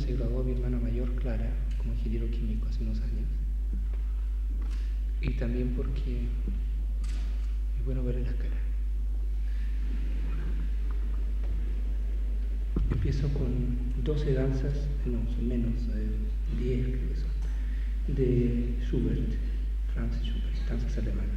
se graduó mi hermana mayor, Clara, como ingeniero químico hace unos años. Y también porque es bueno verle las caras. Empiezo con 12 danzas, no, son menos, 10 creo que son, de Schubert, Franz Schubert, danzas alemanas.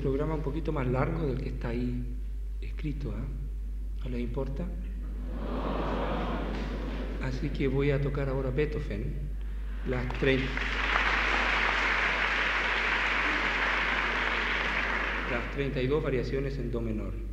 Programa un poquito más largo del que está ahí escrito. ¿ah? ¿No les importa? Así que voy a tocar ahora Beethoven, las 30. las 32 variaciones en Do menor.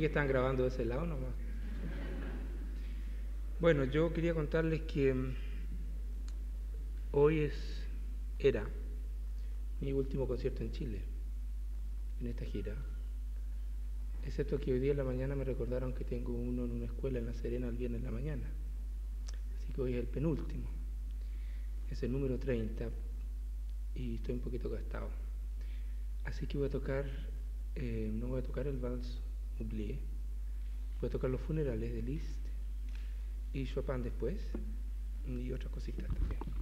Que estaban grabando de ese lado nomás. Bueno, yo quería contarles que mm, hoy es, era mi último concierto en Chile, en esta gira. Excepto que hoy día en la mañana me recordaron que tengo uno en una escuela en La Serena el viernes en la mañana. Así que hoy es el penúltimo. Es el número 30 y estoy un poquito gastado. Así que voy a tocar, eh, no voy a tocar el vals oublié, voy a tocar los funerales de Liszt y Chopin después y otras cositas también.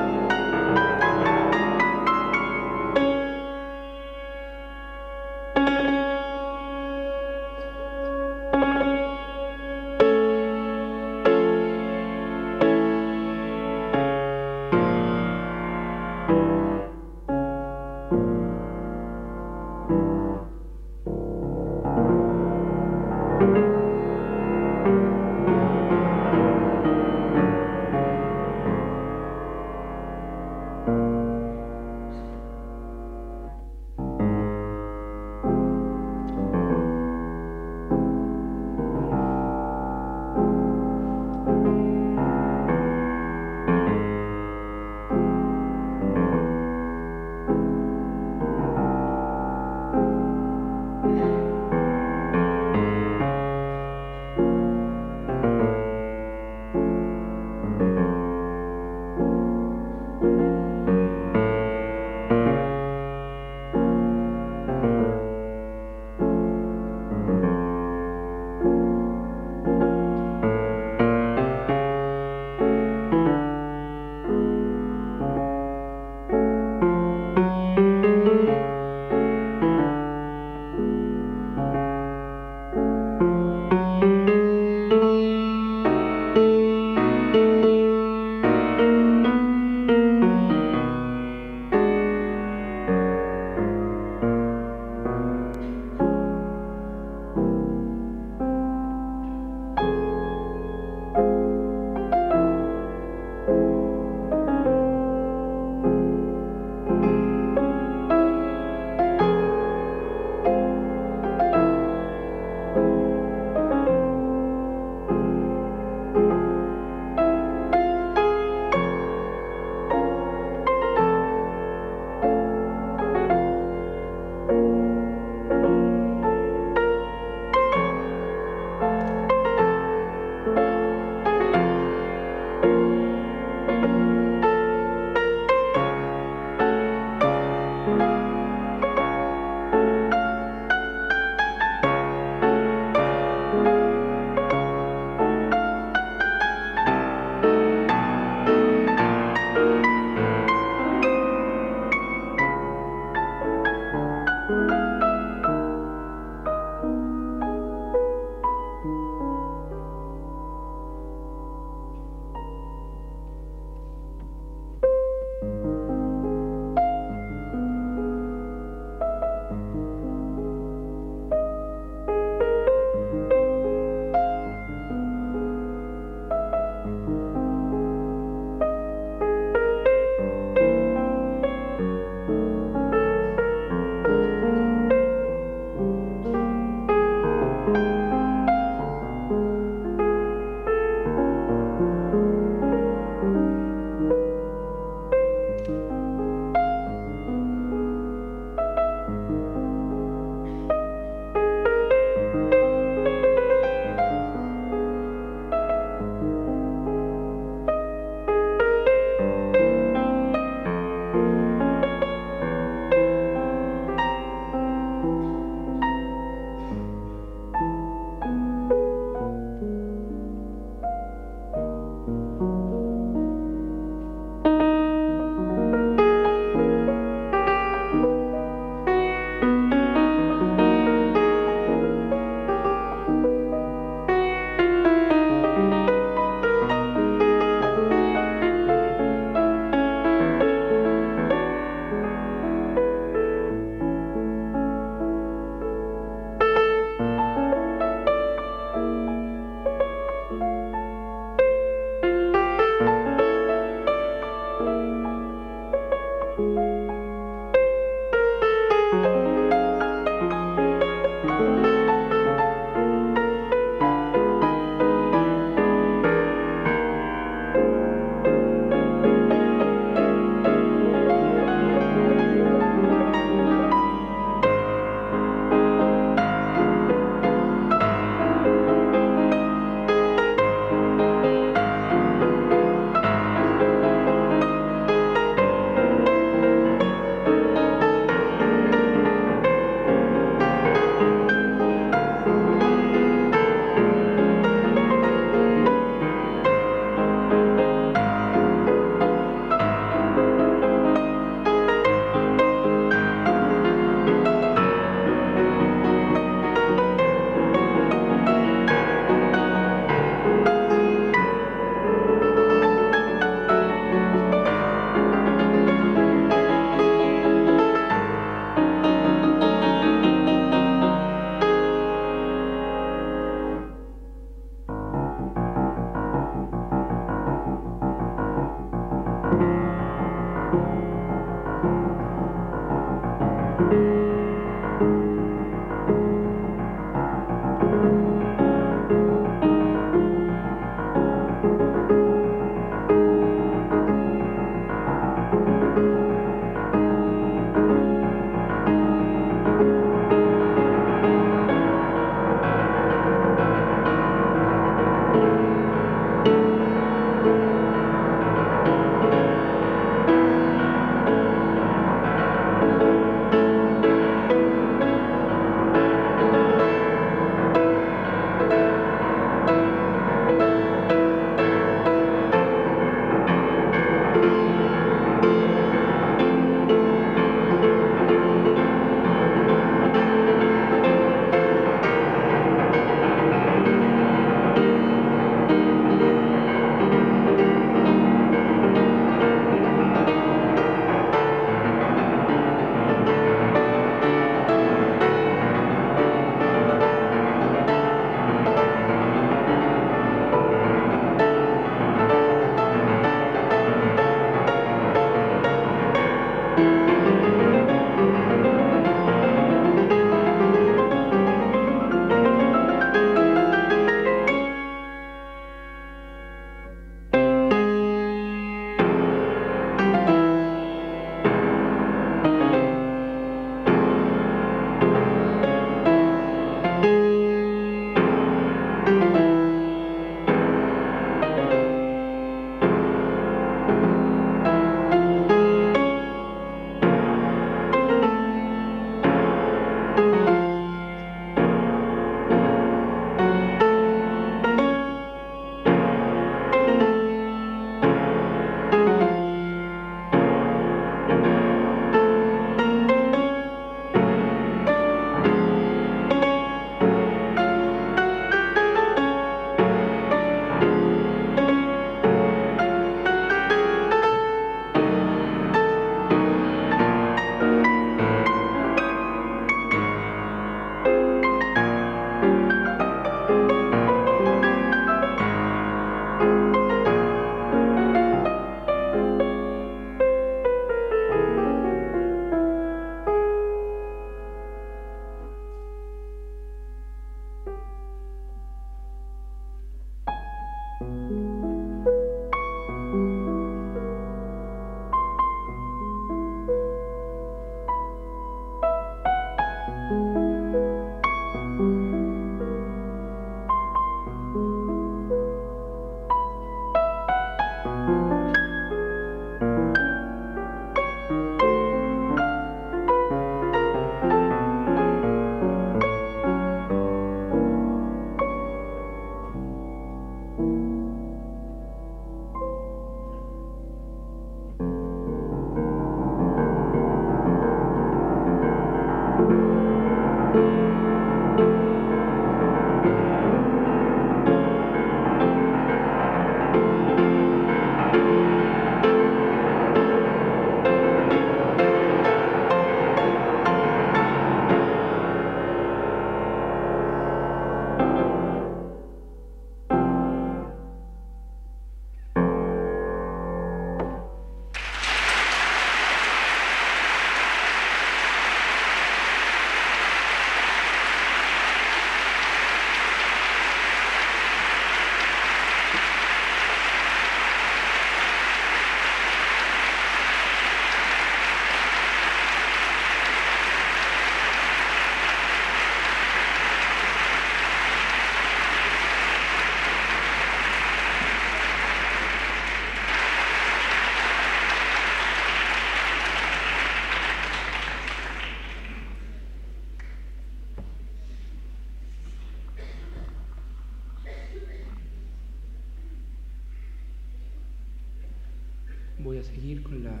Voy a seguir con la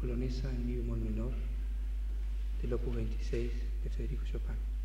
polonesa en mi bemol menor del opus 26 de Federico Chopin.